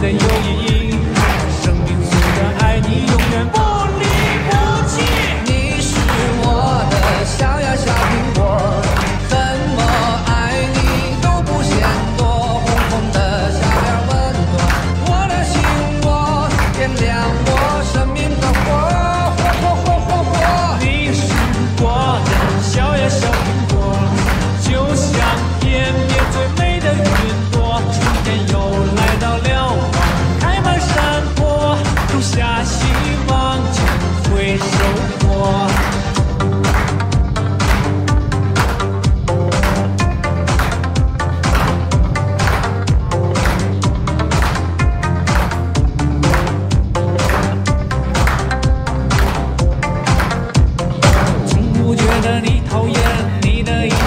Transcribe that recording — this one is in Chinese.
Señor. 讨厌你的一。